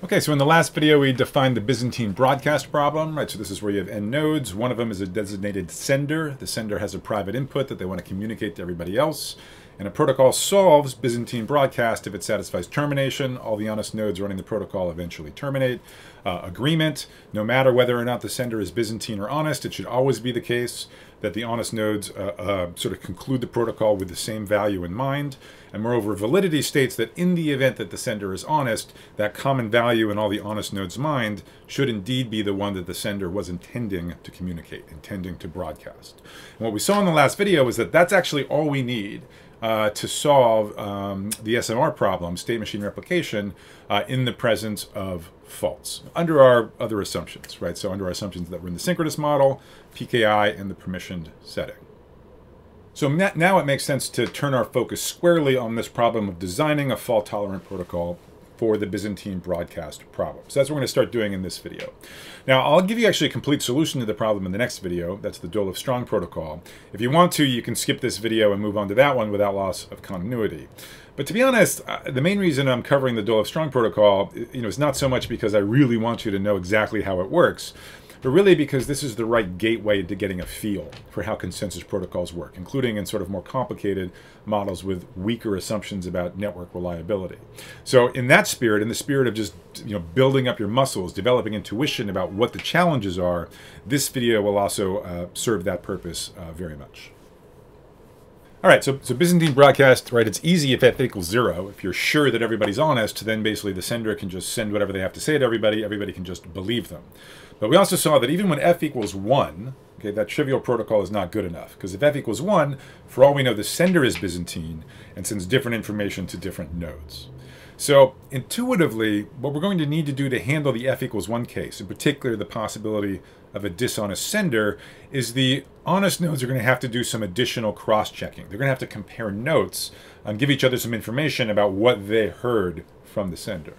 Okay, so in the last video, we defined the Byzantine broadcast problem, right? So this is where you have n nodes. One of them is a designated sender. The sender has a private input that they want to communicate to everybody else. And a protocol solves Byzantine broadcast if it satisfies termination. All the honest nodes running the protocol eventually terminate. Uh, agreement, no matter whether or not the sender is Byzantine or honest, it should always be the case that the honest nodes uh, uh, sort of conclude the protocol with the same value in mind. And moreover, validity states that in the event that the sender is honest, that common value in all the honest nodes' mind should indeed be the one that the sender was intending to communicate, intending to broadcast. And what we saw in the last video is that that's actually all we need uh, to solve um, the SMR problem, state machine replication, uh, in the presence of faults under our other assumptions, right? So under our assumptions that we're in the synchronous model, PKI, and the permissioned setting. So now it makes sense to turn our focus squarely on this problem of designing a fault-tolerant protocol for the Byzantine broadcast problem. So that's what we're going to start doing in this video. Now, I'll give you actually a complete solution to the problem in the next video. That's the Dolev-Strong protocol. If you want to, you can skip this video and move on to that one without loss of continuity. But to be honest, uh, the main reason I'm covering the Dolev-Strong protocol, you know, is not so much because I really want you to know exactly how it works, but really because this is the right gateway to getting a feel for how consensus protocols work, including in sort of more complicated models with weaker assumptions about network reliability. So in that spirit, in the spirit of just you know building up your muscles, developing intuition about what the challenges are, this video will also uh, serve that purpose uh, very much. All right, so, so Byzantine broadcast, right, it's easy if f equals zero. If you're sure that everybody's honest, then basically the sender can just send whatever they have to say to everybody. Everybody can just believe them. But we also saw that even when f equals 1, okay, that trivial protocol is not good enough. Because if f equals 1, for all we know, the sender is Byzantine and sends different information to different nodes. So intuitively, what we're going to need to do to handle the f equals 1 case, in particular the possibility of a dishonest sender, is the honest nodes are going to have to do some additional cross-checking. They're going to have to compare notes and give each other some information about what they heard from the sender.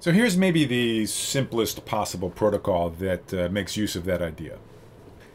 So here's maybe the simplest possible protocol that uh, makes use of that idea.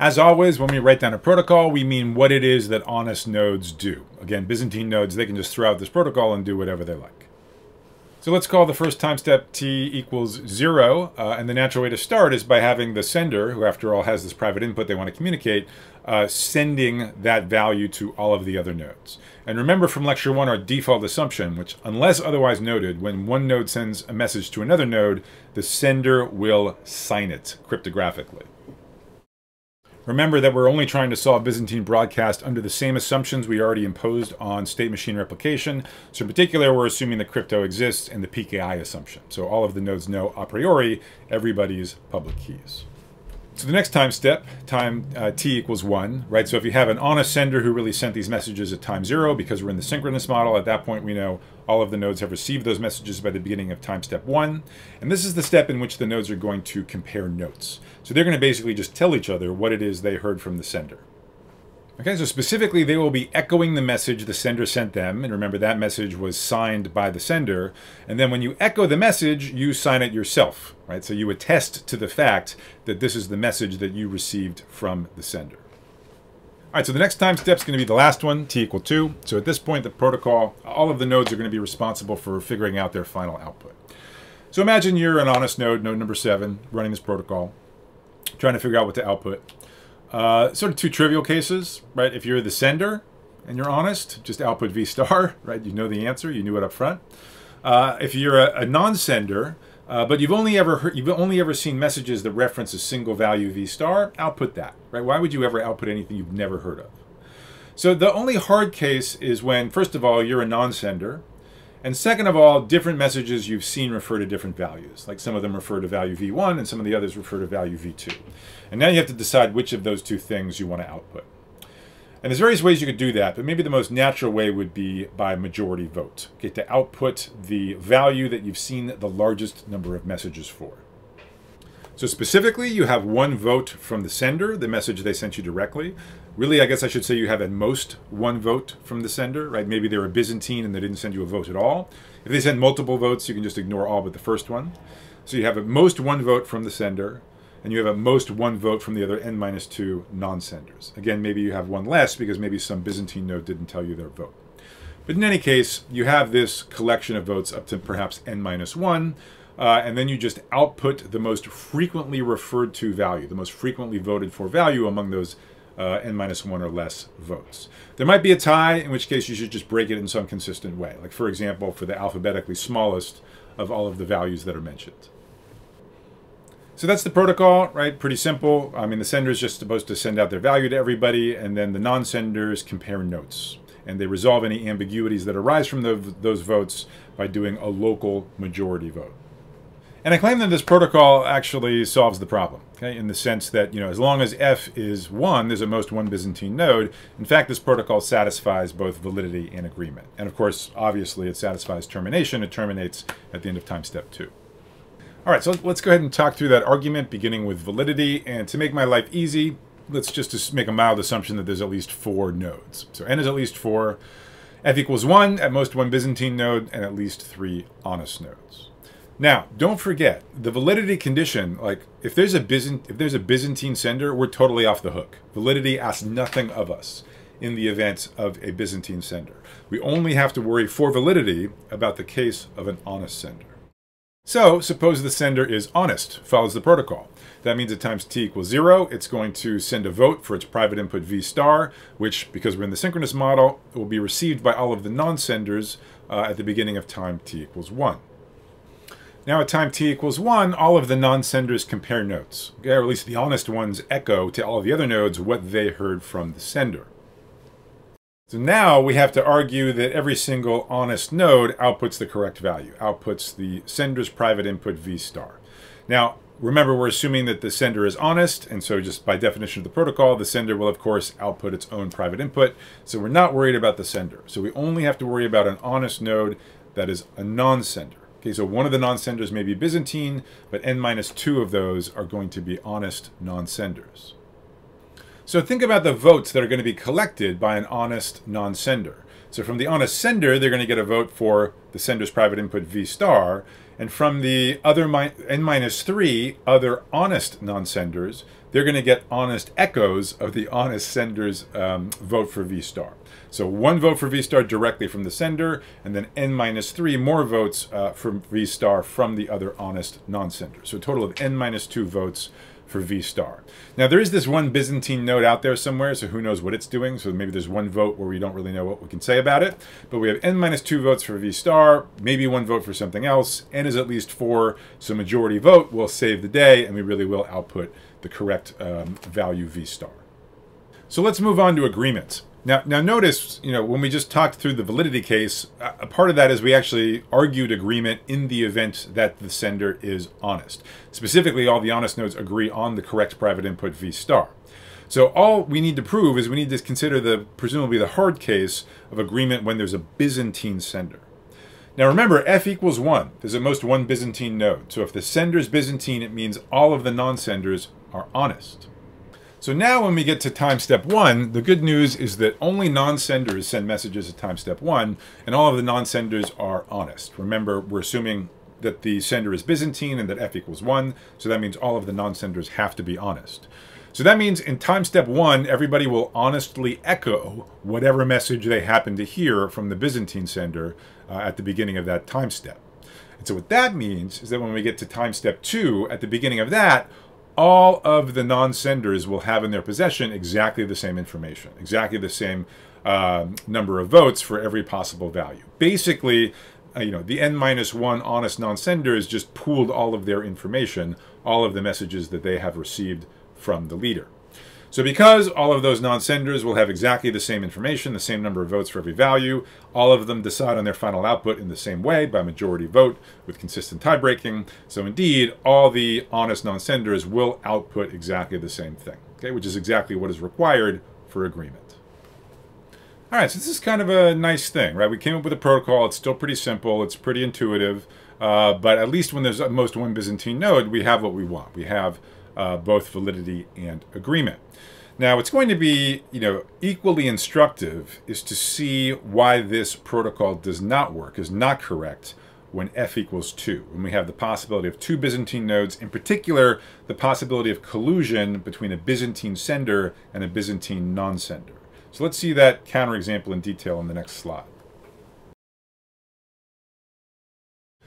As always, when we write down a protocol, we mean what it is that honest nodes do. Again, Byzantine nodes, they can just throw out this protocol and do whatever they like. So let's call the first time step t equals zero, uh, and the natural way to start is by having the sender, who after all has this private input they want to communicate, uh, sending that value to all of the other nodes. And remember from lecture one, our default assumption, which unless otherwise noted, when one node sends a message to another node, the sender will sign it cryptographically. Remember that we're only trying to solve Byzantine broadcast under the same assumptions we already imposed on state machine replication. So in particular, we're assuming that crypto exists and the PKI assumption. So all of the nodes know a priori everybody's public keys. So the next time step, time uh, t equals 1, right? So if you have an honest sender who really sent these messages at time 0, because we're in the synchronous model, at that point we know all of the nodes have received those messages by the beginning of time step 1. And this is the step in which the nodes are going to compare notes. So they're going to basically just tell each other what it is they heard from the sender. Okay, so specifically, they will be echoing the message the sender sent them. And remember, that message was signed by the sender. And then when you echo the message, you sign it yourself, right? So you attest to the fact that this is the message that you received from the sender. All right, so the next time step is going to be the last one, t equal 2. So at this point, the protocol, all of the nodes are going to be responsible for figuring out their final output. So imagine you're an honest node, node number 7, running this protocol, trying to figure out what to output. Uh, sort of two trivial cases, right? If you're the sender and you're honest, just output V star, right? You know the answer, you knew it up front. Uh, if you're a, a non-sender, uh, but you've only ever heard, you've only ever seen messages that reference a single value V star, output that, right? Why would you ever output anything you've never heard of? So the only hard case is when, first of all, you're a non-sender, and second of all, different messages you've seen refer to different values. Like some of them refer to value v1 and some of the others refer to value v2. And now you have to decide which of those two things you want to output. And there's various ways you could do that, but maybe the most natural way would be by majority vote. Get to output the value that you've seen the largest number of messages for. So specifically, you have one vote from the sender, the message they sent you directly. Really, I guess I should say you have at most one vote from the sender, right? Maybe they're a Byzantine and they didn't send you a vote at all. If they send multiple votes, you can just ignore all but the first one. So you have at most one vote from the sender, and you have at most one vote from the other n minus two non-senders. Again, maybe you have one less because maybe some Byzantine node didn't tell you their vote. But in any case, you have this collection of votes up to perhaps n minus 1, uh, and then you just output the most frequently referred to value, the most frequently voted for value among those uh, n minus 1 or less votes. There might be a tie, in which case you should just break it in some consistent way. Like, for example, for the alphabetically smallest of all of the values that are mentioned. So that's the protocol, right? Pretty simple. I mean, the sender is just supposed to send out their value to everybody, and then the non-senders compare notes. And they resolve any ambiguities that arise from the, those votes by doing a local majority vote. And I claim that this protocol actually solves the problem, okay, in the sense that, you know, as long as f is 1, there's a most one Byzantine node. In fact, this protocol satisfies both validity and agreement. And of course, obviously, it satisfies termination. It terminates at the end of time step 2. All right, so let's go ahead and talk through that argument, beginning with validity. And to make my life easy, let's just make a mild assumption that there's at least four nodes. So n is at least 4, f equals 1, at most one Byzantine node, and at least three honest nodes. Now, don't forget the validity condition. Like, if there's a Byzant if there's a Byzantine sender, we're totally off the hook. Validity asks nothing of us in the event of a Byzantine sender. We only have to worry for validity about the case of an honest sender. So, suppose the sender is honest, follows the protocol. That means at times t equals zero, it's going to send a vote for its private input v star, which, because we're in the synchronous model, will be received by all of the non-senders uh, at the beginning of time t equals one. Now at time t equals 1, all of the non-senders compare notes, okay? or at least the honest ones echo to all of the other nodes what they heard from the sender. So now we have to argue that every single honest node outputs the correct value, outputs the sender's private input v star. Now, remember we're assuming that the sender is honest, and so just by definition of the protocol, the sender will of course output its own private input, so we're not worried about the sender. So we only have to worry about an honest node that is a non-sender. Okay, so one of the non-senders may be Byzantine, but n minus two of those are going to be honest non-senders. So think about the votes that are going to be collected by an honest non-sender. So from the honest sender, they're going to get a vote for the sender's private input V star, and from the other n minus three other honest non-senders, they're going to get honest echoes of the honest sender's um, vote for V star. So one vote for V star directly from the sender, and then n minus three more votes uh, from V star from the other honest non-sender. So a total of n minus two votes for V star. Now there is this one Byzantine node out there somewhere, so who knows what it's doing. So maybe there's one vote where we don't really know what we can say about it. But we have n minus two votes for V star, maybe one vote for something else. n is at least four, so majority vote will save the day, and we really will output the correct um, value V star. So let's move on to agreements. Now, now notice, you know, when we just talked through the validity case, a part of that is we actually argued agreement in the event that the sender is honest. Specifically, all the honest nodes agree on the correct private input V star. So all we need to prove is we need to consider the presumably the hard case of agreement when there's a Byzantine sender. Now remember, f equals 1. There's at most one Byzantine node. So if the sender is Byzantine, it means all of the non-senders are honest. So now when we get to time step one, the good news is that only non-senders send messages at time step one, and all of the non-senders are honest. Remember, we're assuming that the sender is Byzantine and that f equals one, so that means all of the non-senders have to be honest. So that means in time step one, everybody will honestly echo whatever message they happen to hear from the Byzantine sender uh, at the beginning of that time step. And so what that means is that when we get to time step two, at the beginning of that, all of the non-senders will have in their possession exactly the same information, exactly the same uh, number of votes for every possible value. Basically, uh, you know, the n minus one honest non-senders just pooled all of their information, all of the messages that they have received from the leader. So because all of those non-senders will have exactly the same information, the same number of votes for every value, all of them decide on their final output in the same way by majority vote with consistent tie breaking. So indeed, all the honest non-senders will output exactly the same thing, okay, which is exactly what is required for agreement. All right, so this is kind of a nice thing, right? We came up with a protocol. It's still pretty simple. It's pretty intuitive. Uh, but at least when there's most one Byzantine node, we have what we want. We have uh, both validity and agreement. Now, what's going to be, you know, equally instructive is to see why this protocol does not work, is not correct when f equals 2, when we have the possibility of two Byzantine nodes, in particular, the possibility of collusion between a Byzantine sender and a Byzantine non-sender. So let's see that counterexample in detail in the next slide.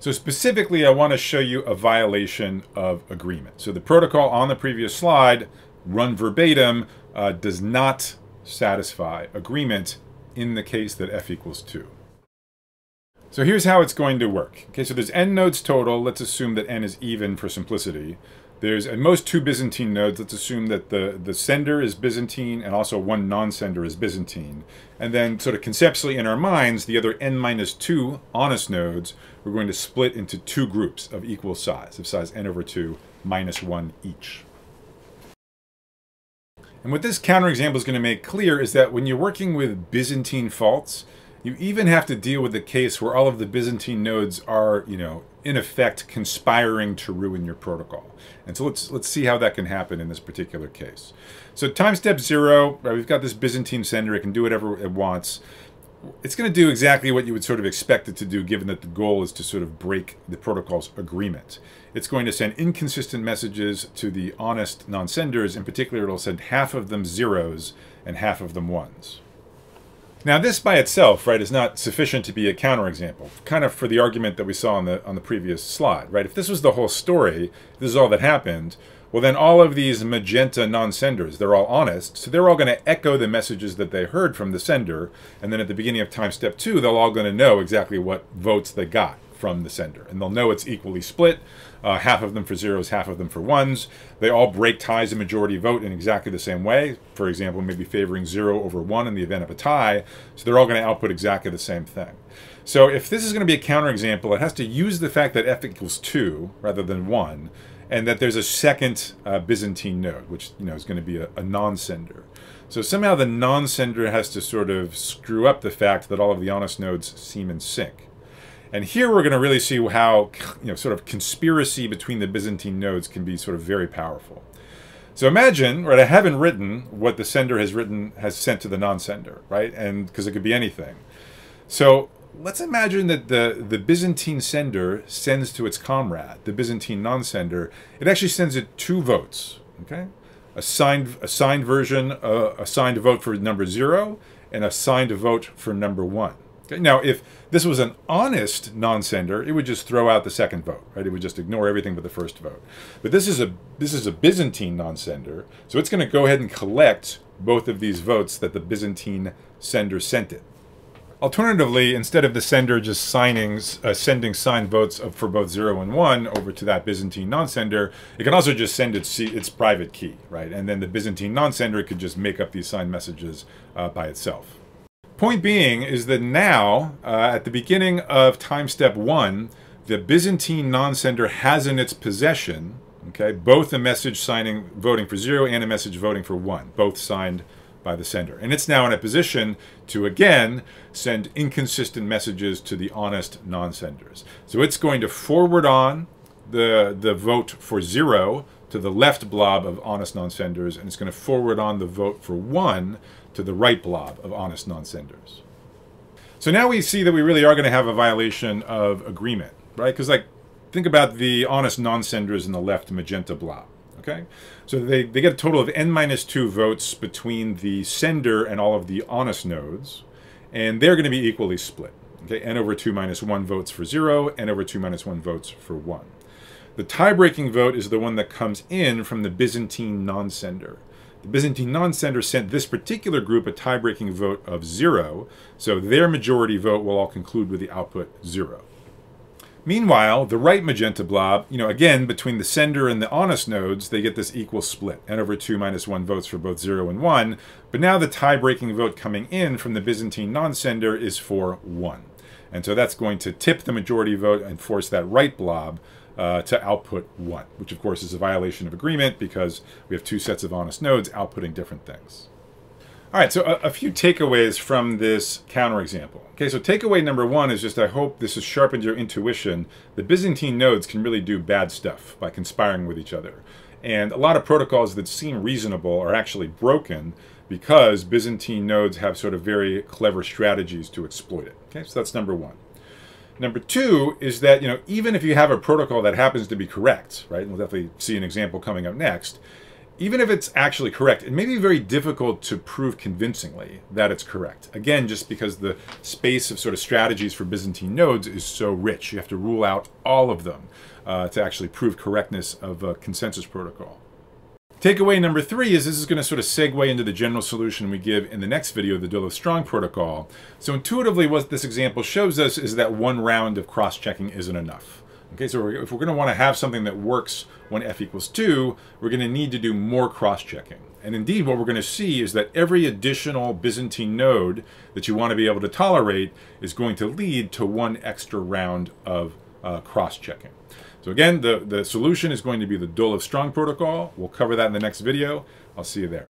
So specifically, I want to show you a violation of agreement. So the protocol on the previous slide, run verbatim, uh, does not satisfy agreement in the case that f equals 2. So here's how it's going to work. Okay, so there's n nodes total. Let's assume that n is even for simplicity. There's at most two Byzantine nodes. Let's assume that the, the sender is Byzantine and also one non-sender is Byzantine. And then sort of conceptually in our minds, the other n minus 2 honest nodes, we're going to split into two groups of equal size, of size n over 2 minus 1 each. And what this counterexample is going to make clear is that when you're working with Byzantine faults, you even have to deal with the case where all of the Byzantine nodes are, you know, in effect conspiring to ruin your protocol. And so let's let's see how that can happen in this particular case. So time step zero, right, we've got this Byzantine sender, it can do whatever it wants. It's going to do exactly what you would sort of expect it to do, given that the goal is to sort of break the protocol's agreement. It's going to send inconsistent messages to the honest non-senders. In particular, it'll send half of them zeros and half of them ones. Now, this by itself, right, is not sufficient to be a counterexample, kind of for the argument that we saw on the on the previous slide, right? If this was the whole story, this is all that happened, well, then all of these magenta non-senders, they're all honest, so they're all going to echo the messages that they heard from the sender, and then at the beginning of time step two, they're all going to know exactly what votes they got from the sender. And they'll know it's equally split, uh, half of them for zeros, half of them for ones. They all break ties in majority vote in exactly the same way. For example, maybe favoring zero over one in the event of a tie. So they're all going to output exactly the same thing. So if this is going to be a counterexample, it has to use the fact that f equals 2 rather than 1, and that there's a second uh, Byzantine node, which you know is going to be a, a non-sender. So somehow the non-sender has to sort of screw up the fact that all of the honest nodes seem in sync. And here we're going to really see how, you know, sort of conspiracy between the Byzantine nodes can be sort of very powerful. So imagine, right, I haven't written what the sender has written, has sent to the non-sender, right? And because it could be anything. So let's imagine that the, the Byzantine sender sends to its comrade, the Byzantine non-sender, it actually sends it two votes, okay? A signed, a signed version, uh, a signed vote for number zero, and a signed vote for number one. Okay? Now, if this was an honest non-sender, it would just throw out the second vote, right? It would just ignore everything but the first vote. But this is a this is a Byzantine non-sender, so it's going to go ahead and collect both of these votes that the Byzantine sender sent it. Alternatively, instead of the sender just signing, uh, sending signed votes of, for both 0 and 1 over to that Byzantine non-sender, it can also just send its, its private key, right? And then the Byzantine non-sender could just make up these signed messages uh, by itself. Point being is that now, uh, at the beginning of time step one, the Byzantine non-sender has in its possession, okay, both a message signing voting for zero and a message voting for one, both signed by the sender. And it's now in a position to again send inconsistent messages to the honest non-senders. So it's going to forward on the the vote for zero to the left blob of honest non-senders, and it's going to forward on the vote for one to the right blob of honest non-senders. So now we see that we really are going to have a violation of agreement, right? Because like, think about the honest non-senders in the left magenta blob, okay? So they, they get a total of n minus 2 votes between the sender and all of the honest nodes, and they're going to be equally split. Okay, n over 2 minus 1 votes for 0, n over 2 minus 1 votes for 1. The tie-breaking vote is the one that comes in from the Byzantine non-sender. The Byzantine non-sender sent this particular group a tie-breaking vote of zero, so their majority vote will all conclude with the output zero. Meanwhile, the right magenta blob, you know, again, between the sender and the honest nodes, they get this equal split, n over 2 minus 1 votes for both 0 and 1, but now the tie-breaking vote coming in from the Byzantine non-sender is for 1. And so that's going to tip the majority vote and force that right blob uh, to output one, which of course is a violation of agreement because we have two sets of honest nodes outputting different things. All right, so a, a, few takeaways from this counterexample. Okay, so takeaway number one is just I hope this has sharpened your intuition. The Byzantine nodes can really do bad stuff by conspiring with each other. And a lot of protocols that seem reasonable are actually broken because Byzantine nodes have sort of very clever strategies to exploit it. Okay, so that's number one. Number two is that, you know, even if you have a protocol that happens to be correct, right, and we'll definitely see an example coming up next, even if it's actually correct, it may be very difficult to prove convincingly that it's correct. Again, just because the space of sort of strategies for Byzantine nodes is so rich. You have to rule out all of them uh, to actually prove correctness of a consensus protocol. Takeaway number three is this is going to sort of segue into the general solution we give in the next video, the Dolev-Strong protocol. So intuitively, what this example shows us is that one round of cross-checking isn't enough. Okay, so if we're going to want to have something that works when f equals 2, we're going to need to do more cross-checking. And indeed, what we're going to see is that every additional Byzantine node that you want to be able to tolerate is going to lead to one extra round of uh, cross-checking. So again, the, the solution is going to be the Dolev-Strong protocol. We'll cover that in the next video. I'll see you there.